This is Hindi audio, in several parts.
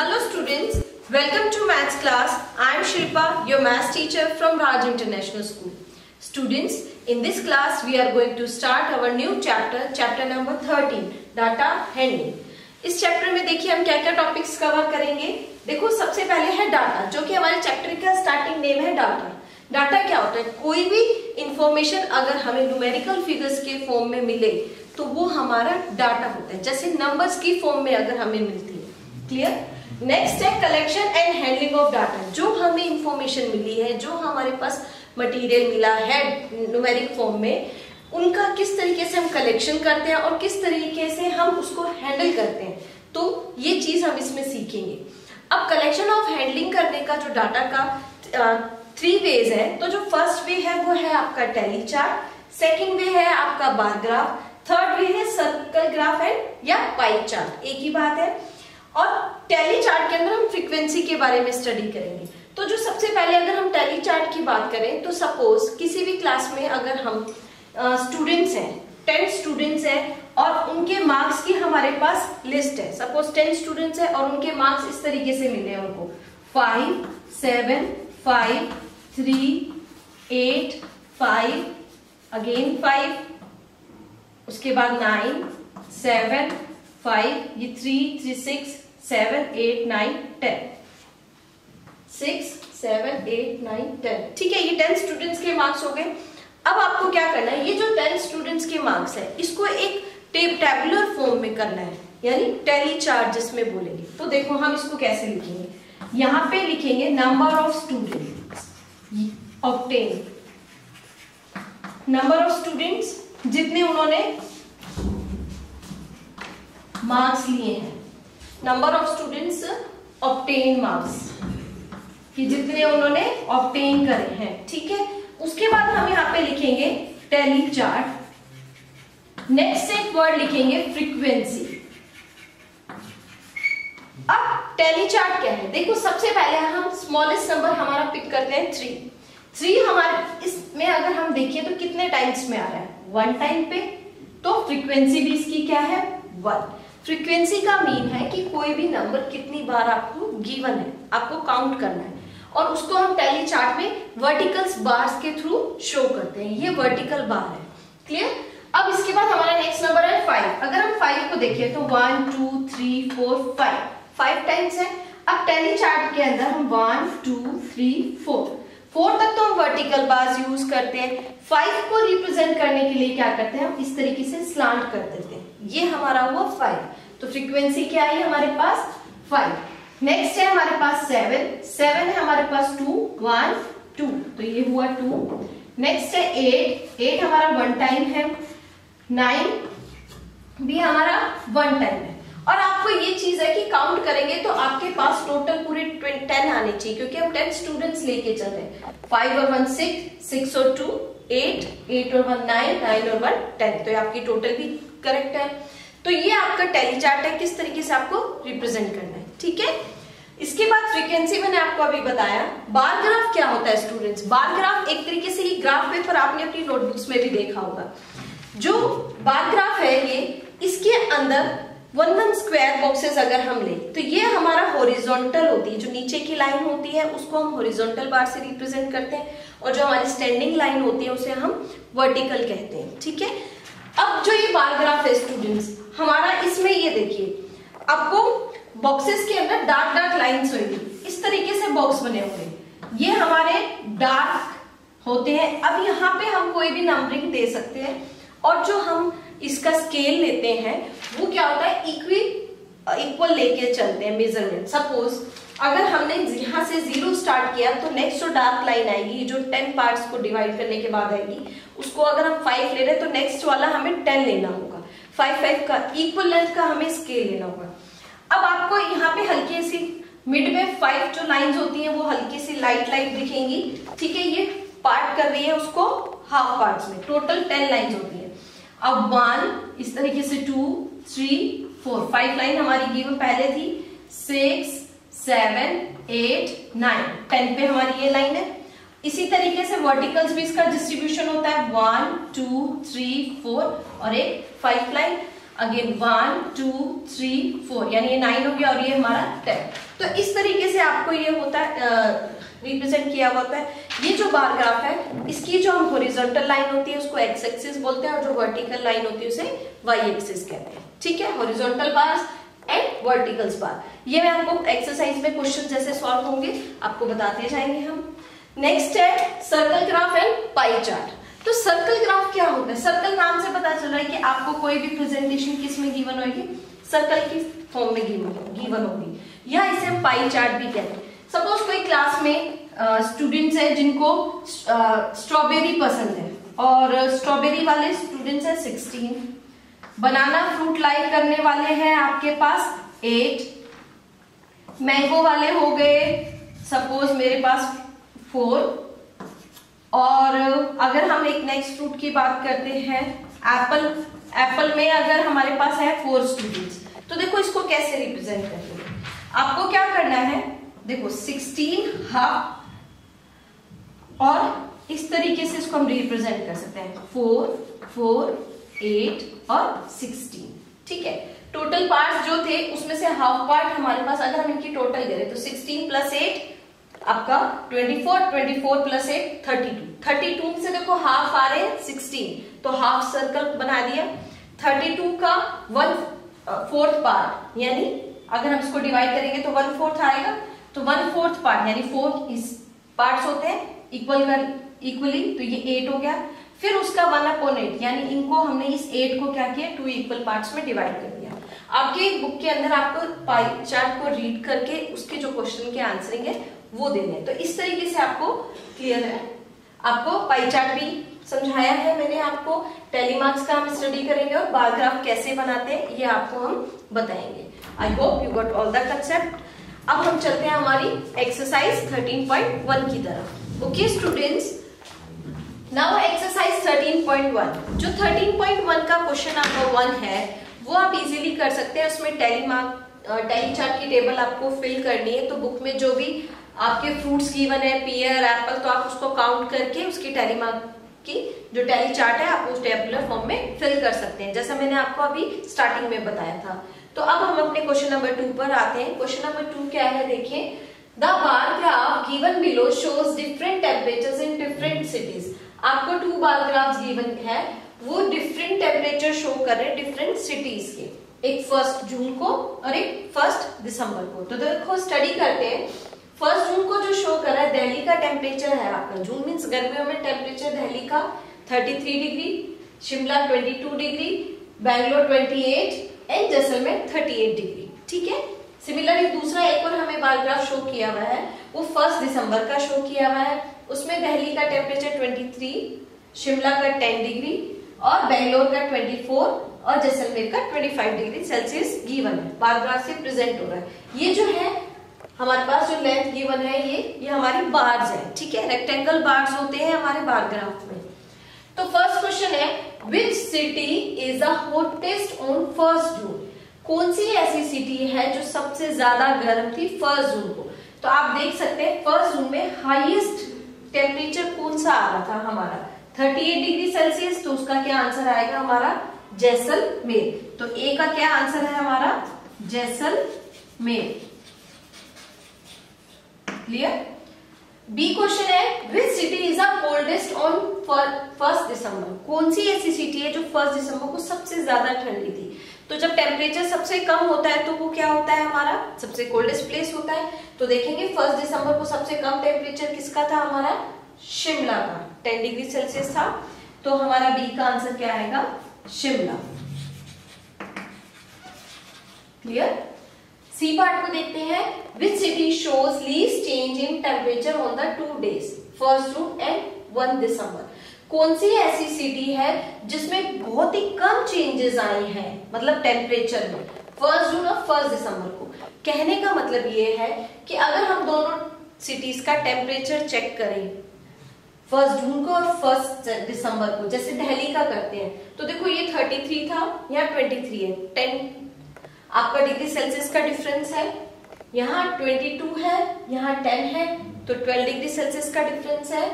Hello students, welcome to maths class. I am Shilpa, your maths teacher from Raj International School. Students, in this class we are going to start our new chapter, chapter number 13, data handling. इस चैप्टर में देखिए हम क्या क्या टॉपिक्स कवर करेंगे देखो सबसे पहले है डाटा जो कि हमारे चैप्टर का स्टार्टिंग नेम है डाटा डाटा क्या होता है कोई भी इंफॉर्मेशन अगर हमें न्यूमेरिकल फिगर्स के फॉर्म में मिले तो वो हमारा डाटा होता है जैसे नंबर्स की फॉर्म में अगर हमें मिलती है क्लियर नेक्स्ट है collection and handling of data जो हमें इंफॉर्मेशन मिली है, जो हमारे पास मटेरियल मिला है न्यूमेरिक फॉर्म में, उनका किस तरीके से हम कलेक्शन करते हैं और किस तरीके से हम उसको हैंडल करते हैं तो ये चीज़ हम इसमें सीखेंगे। अब कलेक्शन ऑफ़ हैंडलिंग करने का जो डाटा का थ्री वेज है तो जो फ़र्स्ट वे है वो है आपका टेली चार्ट सेकेंड वे है आपका बार ग्राफ थर्ड वे है सर्कल ग्राफ एंड या पाई चार्ट एक ही बात है और टेली चार्ट के अंदर हम फ्रीक्वेंसी के बारे में स्टडी करेंगे। तो जो सबसे पहले अगर हम टेली चार्ट की बात करें तो सपोज़ किसी भी क्लास में अगर हम स्टूडेंट्स हैं टेन स्टूडेंट्स हैं, और उनके मार्क्स की हमारे पास लिस्ट है। सपोज़ टेन स्टूडेंट्स है और उनके मार्क्स इस तरीके से मिले हैं उनको। Five seven five three eight five again five उसके बाद नाइन सेवन फाइव ये three three six seven eight nine ten six seven eight nine ten ठीक है, ये टेन स्टूडेंट्स के मार्क्स हो गए। अब आपको क्या करना है? ये जो टेन स्टूडेंट्स के मार्क्स है, इसको एक टेबुलर फॉर्म में करना है। यानी टेली चार्ट जिसमें बोलेंगे। तो देखो, हम इसको कैसे लिखेंगे? यहाँ पे लिखेंगे number of students obtain number of students जितने उन्होंने मार्क्स लिए हैं। Number of students obtain marks कि जितने उन्होंने ऑप्टेन करे हैं, ठीक है? उसके बाद हम यहाँ पे लिखेंगे टेली चार्ट नेक्स्ट एक वर्ड लिखेंगे फ्रीक्वेंसी अब टेली चार्ट क्या है? देखो, सबसे पहले हम स्मॉलेस्ट नंबर हमारा पिक करते हैं थ्री थ्री हमारे, इसमें अगर हम देखिए तो कितने टाइम्स में आ रहा है? वन टाइम पे? तो फ्रीक्वेंसी भी इसकी क्या है? वन फ्रीक्वेंसी का मीन है कि कोई भी नंबर कितनी बार आपको गिवन है, आपको काउंट करना है। और उसको हम टेली चार्ट में वर्टिकल्स बार्स के थ्रू शो करते हैं। ये वर्टिकल बार है। क्लियर अब इसके बाद हमारा नेक्स्ट नंबर है फाइव अगर हम फाइव को देखें तो one two three four five five times है। अब टेली चार्ट के अंदर हम one two three four four तक तो हम वर्टिकल बार्स यूज़ करते हैं। फाइव को रिप्रेजेंट करने के लिए क्या करते हैं? हम इस तरीके से स्लांट कर देते हैं। ये हमारा हुआ फाइव तो फ्रीक्वेंसी क्या है हमारे पास? फाइव नेक्स्ट है हमारे पास सेवन सेवन है हमारे पास टू वन टू तो ये हुआ टू नेक्स्ट है एट एट हमारा वन टाइम है. नाइन भी हमारा वन टाइम है. और आपको ये चीज़ है कि काउंट करेंगे तो आपके पास टोटल पूरे टेन आने चाहिए, क्योंकि हम टेन स्टूडेंट्स लेके चल रहे हैं. फाइव और वन सिक्स सिक्स और टू एट एट और वन नाइन नाइन और वन टेन तो आपकी टोटल भी करेक्ट है? तो ये आपका टेली चार्ट है, किस तरीके से आपको रिप्रेजेंट करना है, ठीक है? इसके बाद फ्रीक्वेंसी मैंने आपको अभी बताया बार ग्राफ क्या होता है स्टूडेंट्स बार ग्राफ एक तरीके से ये ग्राफ पेपर आपने अपनी नोटबुक्स में भी देखा होगा। जो बार ग्राफ है ये, इसके अंदर वन वन स्क्वायर बॉक्सेस अगर हम ले तो ये हमारा हॉरिजॉन्टल होती है, जो नीचे की लाइन होती है, उसको हम हॉरिजॉन्टल बार से रिप्रेजेंट करते हैं, और जो हमारी स्टैंडिंग लाइन होती है, उसे हम वर्टिकल कहते हैं, ठीक है? अब जो ये बार ग्राफ है स्टूडेंट्स हमारा इसमें ये देखिए। आपको बॉक्सेस के अंदर डार्क डार्क लाइन्स होंगी। इस तरीके से बॉक्स बने हुए ये हमारे डार्क होते हैं। अब यहाँ पे हम कोई भी नंबरिंग दे सकते हैं। और जो हम इसका स्केल लेते हैं, वो क्या होता है? इक्वी इक्वल लेके चलते हैं मेज़रमेंट सपोज़ अगर हमने यहाँ से ज़ीरो स्टार्ट किया तो नेक्स्ट जो डार्क लाइन आएगी, जो टेन पार्ट्स को डिवाइड करने के बाद आएगी, उसको अगर हम फाइव ले रहे हैं तो नेक्स्ट वाला हमें टेन लेना होगा। फाइव फाइव का इक्वल लेंथ का हमें स्केल लेना होगा। अब आपको यहाँ पे हल्की सी मिड में फाइव जो लाइंस होती हैं, वो हल्की सी लाइट लाइट दिखेंगी। ठीक है, ये पार्ट कर रही है उसको हाफ़ पार्ट में। टोटल टेन लाइन होती है। अब वन इस तरीके से two three four five line हमारी गिवन पहले थी। Six seven, eight, nine. Ten पे हमारी ये लाइन है। इसी तरीके से वर्टिकल्स भी इसका डिस्ट्रीब्यूशन होता है। वन टू थ्री फोर और एक five line again one two three four यानी ये नाइन हो गया और ये हमारा टेन तो इस तरीके से आपको ये होता है रिप्रेजेंट किया हुआ होता है। ये जो बार ग्राफ है, इसकी जो हम होरिजेंटल लाइन होती है, उसको एक्स एक्सिस बोलते हैं और जो वर्टिकल लाइन होती है, उसे वाई एक्सिस कहते हैं। ठीक है? Horizontal bars and verticals bar ये मैं आपको एक्सरसाइज में क्वेश्चन जैसे सॉल्व होंगे, आपको बताते जाएँगे हम। नेक्स्ट है circle graph and pie chart तो सर्कल ग्राफ क्या होता है? सर्कल नाम से पता चल रहा है कि आपको कोई भी प्रेजेंटेशन किसमें गिवन होगी? सर्कल की फॉर्म में गिवन होगी। या इसे हम पाई चार्ट भी कहते हैं। सपोज़ कोई क्लास में स्टूडेंट्स है जिनको स्ट्रॉबेरी पसंद है, और स्ट्रॉबेरी वाले स्टूडेंट्स है सिक्सटीन बनाना फ्रूट लाइक करने वाले हैं आपके पास। एट मैंगो वाले हो गए। सपोज़ मेरे पास फोर और अगर हम एक नेक्स्ट फ्रूट की बात करते हैं एप्पल एप्पल में अगर हमारे पास है फोर स्टूडेंट्स तो देखो इसको कैसे रिप्रेजेंट करते हैं। आपको क्या करना है? देखो सिक्सटीन हाफ़ और इस तरीके से इसको हम रिप्रेजेंट कर सकते हैं। फोर फोर एट और सिक्सटीन, ठीक है? टोटल पार्ट जो थे, उसमें से हाफ़ पार्ट हमारे पास अगर हम इनकी टोटल करें तो सिक्सटीन प्लस एट आपका 24 24 plus eight thirty two thirty two से देखो हाफ़ आ रहे हैं सिक्सटीन तो हाफ़ सर्कल बना दिया। थर्टी टू का वन फोर्थ पार्ट यानी अगर हम इसको डिवाइड करेंगे तो वन फोर्थ आएगा। तो वन फोर्थ पार्ट यानी फोर इस पार्ट्स होते हैं इक्वल इक्वली तो ये एट हो गया। फिर उसका वन अपॉन एट यानी इनको हमने इस एट को क्या किया? टू इक्वल पार्ट्स में डिवाइड कर दिया। आपके बुक के अंदर आपको पाई चार्ट को रीड करके उसके जो क्वेश्चन के आंसरिंग है वो देने तो इस तरीके से आपको क्लियर है। आपको पाई चार्ट भी समझाया है मैंने आपको। टेलीमार्क्स का हम स्टडी करेंगे और बार ग्राफ कैसे बनाते हैं, ये आपको हम बताएँगे। I hope you got all the concept अब हम चलते हैं हमारी एक्सरसाइज 13.1 की तरफ़। ओके स्टूडेंट्स नाउ एक्सरसाइज 13.1 जो 13.1 का क्वेश्चन नंबर वन है, वो आप इजीली कर सकते हैं। उसमें टेलीमार्क टेली चार्ट की टेबल आपको फिल करनी है। तो बुक में जो भी आपके फ्रूट्स गिवन है पियर एप्पल तो आप उसको काउंट करके उसकी टेलीमार्क की जो टेली चार्ट है, आप उस टेबुलर फॉर्म में फिल कर सकते हैं। जैसा मैंने आपको अभी स्टार्टिंग में बताया था। तो अब हम अपने क्वेश्चन नंबर टू पर आते हैं। क्वेश्चन नंबर टू क्या है, देखिए। The bar graph given below shows different temperature in different cities आपको टू बार ग्राफ गिवन है, वो डिफरेंट टेम्परेचर शो कर रहे हैं डिफरेंट सिटीज़ के। एक फ़र्स्ट जून को और एक फ़र्स्ट दिसंबर को। तो देखो स्टडी करते हैं। फ़र्स्ट जून को जो शो कर रहा है, दिल्ली का टेम्परेचर है आपका। जून मीन्स गर्मियों में टेम्परेचर दिल्ली का 33 degree Shimla 22 degree Bangalore 28 and Jaisalmer 38 degree ठीक है? सिमिलरली दूसरा एक और हमें बारग्राफ शो किया हुआ है, वो फ़र्स्ट दिसंबर का शो किया हुआ है। उसमें दिल्ली का टेम्परेचर 23 शिमला का 10 डिग्री और बेंगलोर का 24 और जैसलमेर का 25 डिग्री सेल्सियस गिवन है। बारग्राफ से प्रेजेंट हो रहा है। ये जो है, हमारे पास जो लेंथ गिवन है ये ये हमारी बार्स है, ठीक है? रेक्टेंगल बार्स होते हैं हमारे बार ग्राफ में। तो फ़र्स्ट क्वेश्चन है which city is the hottest on first June कौन सी ऐसी सिटी है जो सबसे ज़्यादा गर्म थी फ़र्स्ट जून को? तो आप देख सकते हैं फ़र्स्ट जून में हाईएस्ट टेम्परेचर कौन सा आ रहा था हमारा? 38 डिग्री सेल्सियस तो उसका क्या आंसर आएगा हमारा? जैसलमेर तो ए का क्या आंसर है हमारा? जैसलमेर क्लियर बी क्वेश्चन है which city is the coldest on first December कौन सी ऐसी सिटी है जो फ़र्स्ट दिसंबर को सबसे ज़्यादा ठंडी थी? तो जब टेम्परेचर सबसे कम होता है तो वो क्या होता है हमारा? सबसे कोल्डेस्ट प्लेस होता है। तो देखेंगे फ़र्स्ट दिसंबर को सबसे कम टेम्परेचर किसका था हमारा? शिमला का। टेन डिग्री सेल्सियस था। तो हमारा बी का आंसर क्या आएगा? शिमला। क्लियर सी पार्ट को देखते हैं। Which city shows least change in temperature on the two days first June and one December कौन सी ऐसी सिटी है जिसमें बहुत ही कम चेंजेस आए हैं? मतलब टेम्परेचर में। फ़र्स्ट जून और फ़र्स्ट दिसंबर को। कहने का मतलब ये है कि अगर हम दोनों सिटीज़ का टेम्परेचर चेक करें फ़र्स्ट जून को और फ़र्स्ट दिसंबर को, जैसे दिल्ली का करते हैं। तो देखो, ये 33 था या 23 है। 10 आपका डिग्री सेल्सियस का डिफरेंस है। यहाँ 22 है, यहाँ 10 है तो 12 डिग्री सेल्सियस का डिफरेंस है।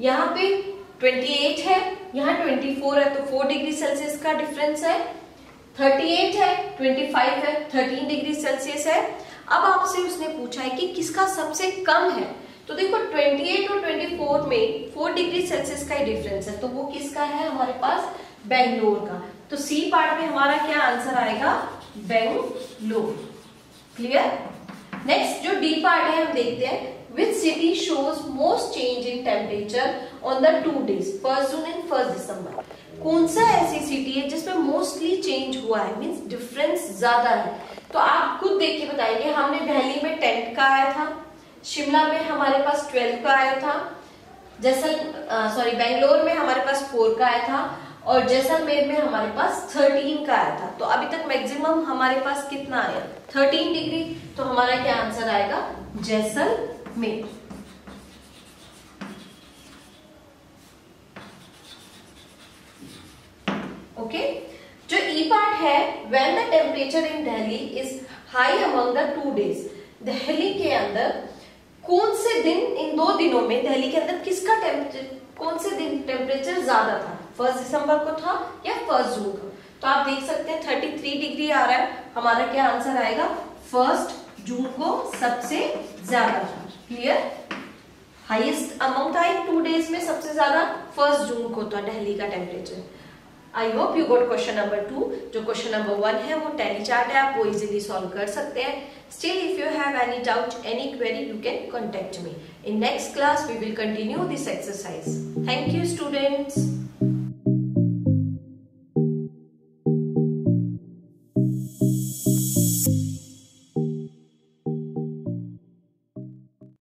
यहाँ पे 28 है, यहाँ 24 है तो 4 डिग्री सेल्सियस का डिफरेंस है। 38 है 25 है 13 डिग्री सेल्सियस है। अब आपसे उसने पूछा है कि किसका सबसे कम है? तो देखो 28 और 24 में 4 डिग्री सेल्सियस का ही डिफरेंस है। तो वो किसका है? हमारे पास बेंगलोर का। तो सी पार्ट में हमारा क्या आंसर आएगा? बेंगलोर। क्लियर नेक्स्ट जो डी पार्ट है, हम देखते हैं। Which city shows most change in temperature on the two days first June and first December कौन सा ऐसी सिटी है जिसमें मोस्टली चेंज हुआ है? मीन्स डिफरेंस ज़्यादा है। तो आप खुद देख के बताएँगे हमने दिल्ली में टेंथ का आया था, शिमला में हमारे पास ट्वेल्थ का आया था, जैसल सॉरी बेंगलोर में हमारे पास फोर का आया था, और जैसलमेर में हमारे पास थर्टीन का आया था। तो अभी तक मैक्सिमम हमारे पास कितना आया? थर्टीन डिग्री तो हमारा क्या आंसर आएगा? जैसलमेर ओके जो ई पार्ट है when the temperature in Delhi is high among the two days Delhi के अंदर कौन से दिन इन दो दिनों में दिल्ली के अंदर किसका कौन से दिन टेम्परेचर ज़्यादा था? फ़र्स्ट दिसंबर को था या फ़र्स्ट जून को? तो आप देख सकते हैं थर्टी थ्री डिग्री आ रहा है। हमारा क्या आंसर आएगा? फ़र्स्ट जून को सबसे ज़्यादा clear highest amount I two days में सबसे ज़्यादा फ़र्स्ट जून को था दिल्ली का temperature I hope you got question number two जो क्वेश्चन नंबर वन है, वो टेली चार्ट है, आप वो इजीली सॉल्व कर सकते हैं. Still if you have any doubt any query you can contact me in next class we will continue this exercise thank you students